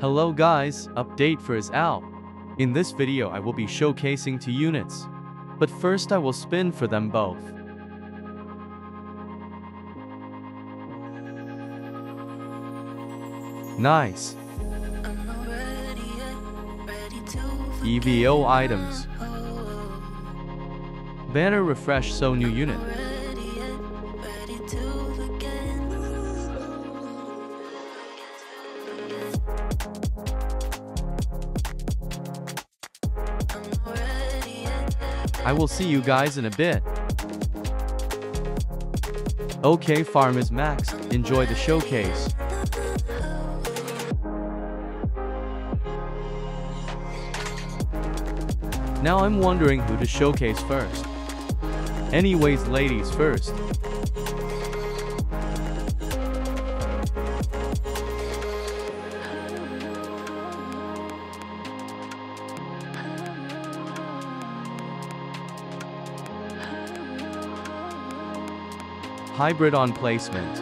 Hello guys, update for is out. In this video I will be showcasing two units. But first I will spin for them both. Nice. EVO items. Banner refresh so new unit. I will see you guys in a bit. Okay farm is maxed, enjoy the showcase. Now I'm wondering who to showcase first. Anyways ladies first. Hybrid on placement.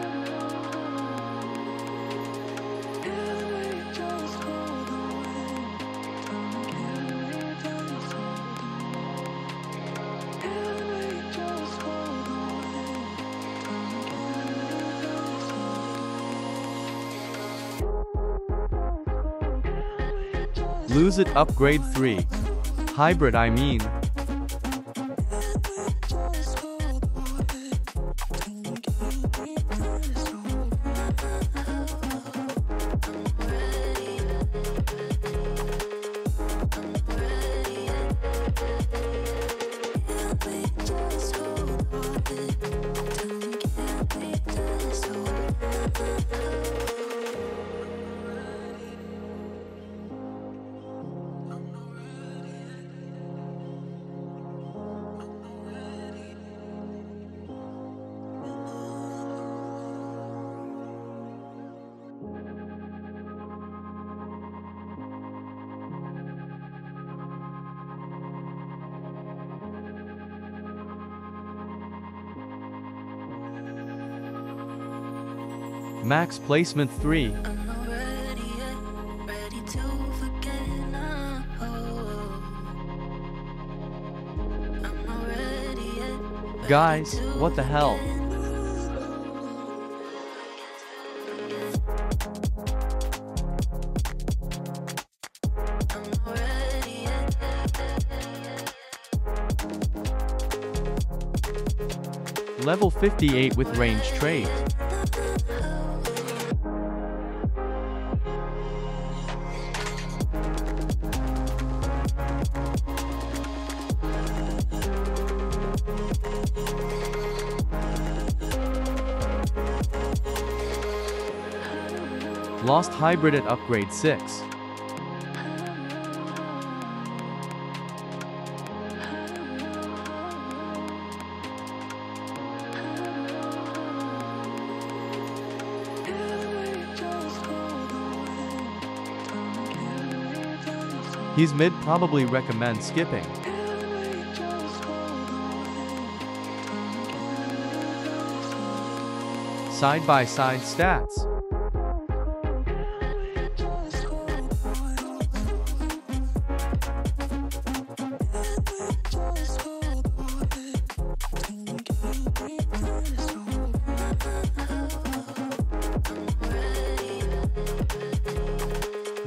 Lose it upgrade 3. Hybrid I mean. Max placement 3. Guys, what the hell? Level 58 with range trait. Lost hybrid at upgrade 6. He's mid probably recommend skipping. Side by side stats.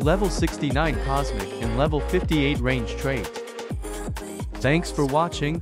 Level 69 Cosmic and level 58 range trait. Thanks for watching,